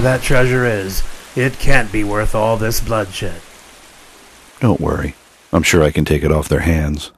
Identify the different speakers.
Speaker 1: that treasure is, it can't be worth all this bloodshed.
Speaker 2: Don't worry. I'm sure I can take it off their hands.